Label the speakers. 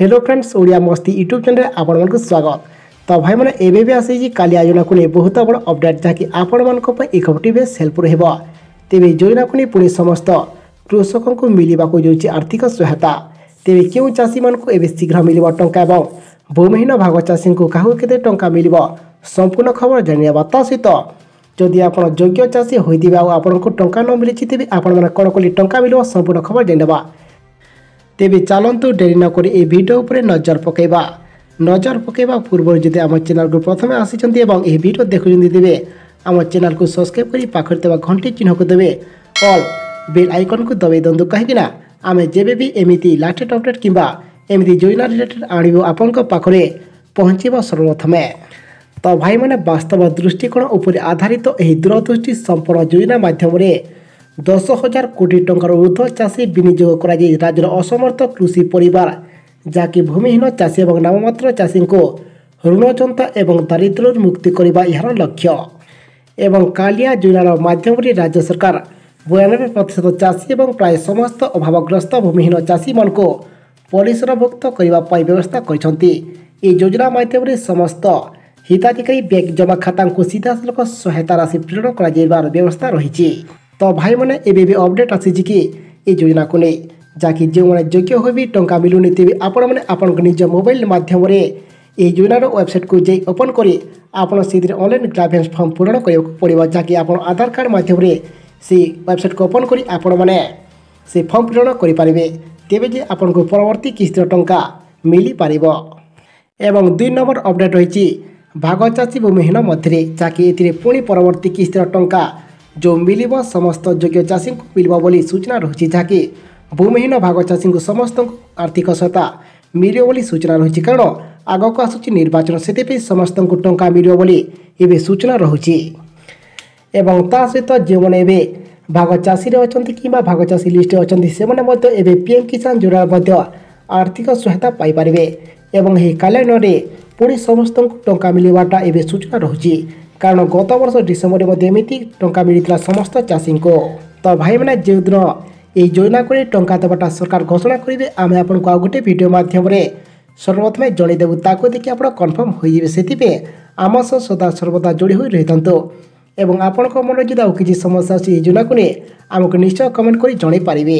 Speaker 1: hello friends Odia मस्ती YouTube channel आपण स्वागत ତ ଭାଇମାନେ ଏବେ ବି ଆସିଛି କାଲି ଆୟୋଜନାକୁ ନେଇ ବହୁତ ବଡ଼ ଅପଡ଼େଟ୍ ଯାହାକି ଆପଣମାନଙ୍କ ପାଇଁ ଏ ଖବରଟି ବେଶ ହେଲ୍ପଫୁଲ୍ ହେବ ତେବେ ଯୋଜନାକୁ ନେଇ ପୁଣି ସମସ୍ତ କୃଷକଙ୍କୁ ମିଳିବାକୁ ଯାଉଛି ଆର୍ଥିକ ସହାୟତା ତେବେ କେଉଁ ଚାଷୀମାନଙ୍କୁ ଏବେ ଶୀଘ୍ର ମିଳିବ ଟଙ୍କା ଏବଂ ଭୂମିହୀନ ଭାଗ ଚାଷୀଙ୍କୁ କାହାକୁ କେତେ ଟଙ୍କା ମିଳିବ ସମ୍ପୂର୍ଣ୍ଣ ଖବର ଜାଣିନେବା ତା ସହିତ ଯଦି ଆପଣ ଯୋଗ୍ୟ ଚାଷୀ ହୋଇଥିବେ ଆଉ ଆପଣଙ୍କୁ ଟଙ୍କା ନ ମିଳିଛି ତେବେ ଆପଣମାନେ କ'ଣ କଲେ ଟଙ୍କା ମିଳିବ ସମ୍ପୂର୍ଣ୍ଣ ଖବର ଜାଣିନେବା ତେବେ ଚାଲନ୍ତୁ ଡେରି ନ କରି ଏହି ଭିଡ଼ିଓ ଉପରେ ନଜର ପକାଇବା ନଜର ପକାଇବା ପୂର୍ବରୁ ଯଦି ଆମ ଚ୍ୟାନେଲକୁ ପ୍ରଥମେ ଆସିଛନ୍ତି ଏବଂ ଏହି ଭିଡ଼ିଓ ଦେଖୁଛନ୍ତି ତେବେ ଆମ ଚ୍ୟାନେଲକୁ ସବସ୍କ୍ରାଇବ୍ କରି ପାଖରେ ଥିବା ଘଣ୍ଟି ଚିହ୍ନକୁ ଦେବେ ଅଲ୍ ବେଲ୍ ଆଇକନ୍କୁ ଦବାଇ ଦିଅନ୍ତୁ କାହିଁକିନା ଆମେ ଯେବେ ବି ଏମିତି ଲାଟେଷ୍ଟ ଅପଡ଼େଟ୍ କିମ୍ବା ଏମିତି ଯୋଜନା ରିଲେଟେଡ୍ ଆଣିବୁ ଆପଣଙ୍କ ପାଖରେ ପହଞ୍ଚିବ ସର୍ବପ୍ରଥମେ ତ ଭାଇମାନେ ବାସ୍ତବ ଦୃଷ୍ଟିକୋଣ ଉପରେ ଆଧାରିତ ଏହି ଦୂରଦୃଷ୍ଟି ସମ୍ପନ୍ନ ଯୋଜନା ମାଧ୍ୟମରେ দশ হাজার কোটি টঙ্কার ঊর্ধ্ব চাষী বিনিযোগ করাযাই রাজ্যর অসমর্থ কৃষি পরিবার যাকে ভূমিহীন চাষী এবং নামমাত্র চাষীকে ঋণযন্তা এবং দারিদ্র্যর মুক্তি করা ইহার লক্ষ্য এবং কালিয়া যোজনার মাধ্যমে রাজ্য সরকার বয়ানবে প্রতিশত চাষী এবং প্রায় সমস্ত অভাবগ্রস্ত ভূমিহীন চাষী মানুষ পরিসরভুক্ত করা ব্যবস্থা করেছেন এই যোজনা মাধ্যমে সমস্ত হিতাধিকারী ব্যাঙ্ক জমা খাতা সিধাসলখ সহায়তা রাশি প্রেরণ করা ব্যবস্থা রয়েছে ତ ଭାଇମାନେ ଏବେ ବି ଅପଡ଼େଟ୍ ଆସିଛି କି ଏ ଯୋଜନାକୁ ନେଇ ଯାହାକି ଯେଉଁମାନେ ଯୋଗ୍ୟ ହୋଇ ବି ଟଙ୍କା ମିଳୁନି ତେବେ ଆପଣମାନେ ଆପଣଙ୍କ ନିଜ ମୋବାଇଲ ମାଧ୍ୟମରେ ଏହି ଯୋଜନାର ୱେବସାଇଟ୍କୁ ଯାଇ ଓପନ୍ କରି ଆପଣ ସେଥିରେ ଅନଲାଇନ୍ ଗ୍ରାଭେନ୍ସ ଫର୍ମ ପୂରଣ କରିବାକୁ ପଡ଼ିବ ଯାହାକି ଆପଣ ଆଧାର କାର୍ଡ଼ ମାଧ୍ୟମରେ ସେ ୱେବସାଇଟ୍କୁ ଓପନ୍ କରି ଆପଣମାନେ ସେ ଫର୍ମ ପୂରଣ କରିପାରିବେ ତେବେ ଯେ ଆପଣଙ୍କୁ ପରବର୍ତ୍ତୀ କିସ୍ତିର ଟଙ୍କା ମିଳିପାରିବ ଏବଂ ଦୁଇ ନମ୍ବର ଅପଡ଼େଟ୍ ରହିଛି ଭାଗ ଚାଷୀ ଭୂମିହୀନ ମଧ୍ୟରେ ଯାହାକି ଏଥିରେ ପୁଣି ପରବର୍ତ୍ତୀ କିସ୍ତିର ଟଙ୍କା ଯେଉଁ ମିଳିବ ସମସ୍ତ ଯୋଗ୍ୟ ଚାଷୀଙ୍କୁ ମିଳିବ ବୋଲି ସୂଚନା ରହିଛି ଯାହାକି ଭୂମିହୀନ ଭାଗ ଚାଷୀଙ୍କୁ ସମସ୍ତଙ୍କୁ ଆର୍ଥିକ ସହାୟତା ମିଳିବ ବୋଲି ସୂଚନା ରହିଛି କାରଣ ଆଗକୁ ଆସୁଛି ନିର୍ବାଚନ ସେଥିପାଇଁ ସମସ୍ତଙ୍କୁ ଟଙ୍କା ମିଳିବ ବୋଲି ଏବେ ସୂଚନା ରହୁଛି ଏବଂ ତା ସହିତ ଯେଉଁମାନେ ଏବେ ଭାଗ ଚାଷୀରେ ଅଛନ୍ତି କିମ୍ବା ଭାଗ ଚାଷୀ ଲିଷ୍ଟରେ ଅଛନ୍ତି ସେମାନେ ମଧ୍ୟ ଏବେ ପିଏମ୍ କିଷାନ ଯୋଜନା ମଧ୍ୟ ଆର୍ଥିକ ସହାୟତା ପାଇପାରିବେ ଏବଂ ଏହି କାଲେଣ୍ଡରରେ ପୁଣି ସମସ୍ତଙ୍କୁ ଟଙ୍କା ମିଳିବାଟା ଏବେ ସୂଚନା ରହୁଛି କାରଣ ଗତବର୍ଷ ଡିସେମ୍ବରରେ ମଧ୍ୟ ଏମିତି ଟଙ୍କା ମିଳିଥିଲା ସମସ୍ତ ଚାଷୀଙ୍କୁ ତ ଭାଇମାନେ ଯେଉଁଦିନ ଏହି ଯୋଜନା କରି ଟଙ୍କା ଦେବାଟା ସରକାର ଘୋଷଣା କରିବେ ଆମେ ଆପଣଙ୍କୁ ଆଉ ଗୋଟେ ଭିଡ଼ିଓ ମାଧ୍ୟମରେ ସର୍ବପ୍ରଥମେ ଜଣାଇଦେବୁ ତାକୁ ଦେଖି ଆପଣ କନଫର୍ମ ହୋଇଯିବେ ସେଥିପାଇଁ ଆମ ସହ ସଦା ସର୍ବଦା ଯୋଡ଼ି ହୋଇ ରହିଥାନ୍ତୁ ଏବଂ ଆପଣଙ୍କ ମନରେ ଯଦି ଆଉ କିଛି ସମସ୍ୟା ଅଛି ଏହି ଯୋଜନାକୁ ନେଇ ଆମକୁ ନିଶ୍ଚୟ କମେଣ୍ଟ କରି ଜଣାଇପାରିବେ